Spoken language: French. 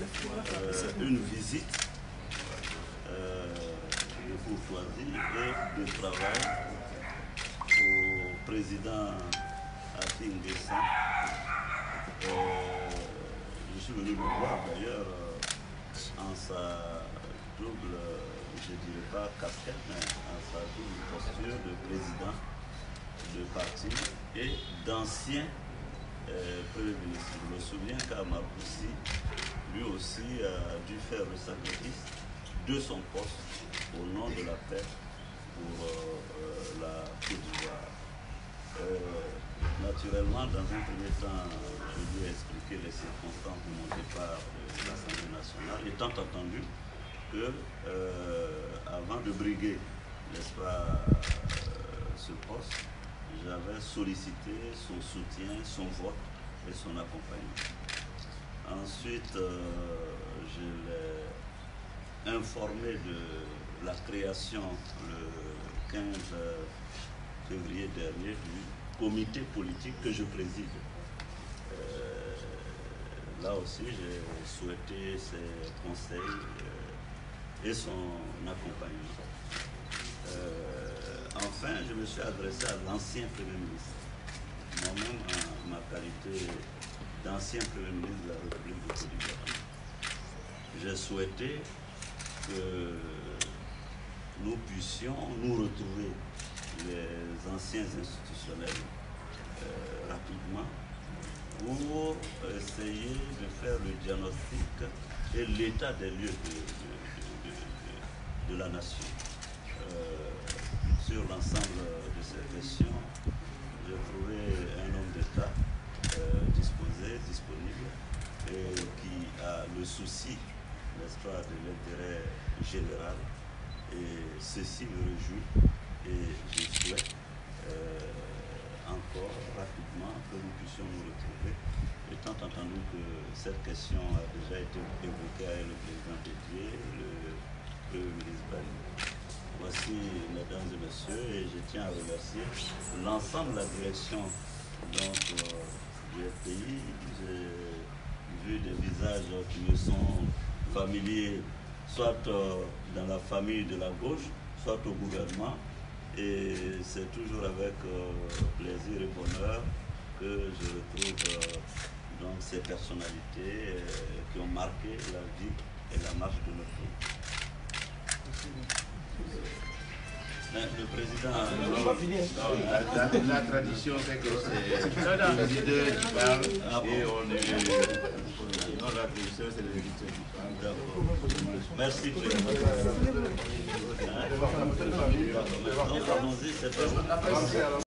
euh, une visite euh, de courtoisie et de travail au président Afin Guessin. je suis venu le voir d'ailleurs en sa double, je ne dirais pas casquette, mais en sa double posture de président de parti et d'ancien euh, Premier ministre. Je me souviens qu'Amapoussi, aussi, a dû faire le sacrifice de son poste au nom de la paix pour euh, euh, la Côte d'Ivoire. naturellement, dans un premier temps, je lui ai expliqué les circonstances de mon départ de l'Assemblée nationale, étant entendu que, avant de briguer, n'est-ce pas, ce poste, j'avais sollicité son soutien, son vote et son accompagnement. Ensuite, euh, je l'ai informé de la création le 15 février dernier du comité politique que je préside. Euh, là aussi, j'ai souhaité ses conseils euh, et son accompagnement. Enfin, je me suis adressé à l'ancien Premier ministre. Moi-même, en ma qualité d'ancien Premier ministre de la République de Côte d'Ivoire. J'ai souhaité que nous puissions nous retrouver les anciens institutionnels euh, rapidement pour essayer de faire le diagnostic et l'état des lieux de, la nation. Euh, sur l'ensemble de ces questions, souci, n'est-ce pas, de l'intérêt général. Et ceci me réjouit et je souhaite euh, encore rapidement que nous puissions nous retrouver, étant entendu que cette question a déjà été évoquée avec le président Dédier, le Premier ministre Bali. Voici, mesdames et messieurs, et je tiens à remercier l'ensemble de la direction donc, euh, du FPI. Visages qui me sont familiers, soit euh, dans la famille de la gauche, soit au gouvernement. Et c'est toujours avec euh, plaisir et bonheur que je retrouve donc, ces personnalités qui ont marqué la vie et la marche de notre pays. Le président. la, tradition, c'est que c'est le leader qui parle ah et on est. La qui parle. Merci,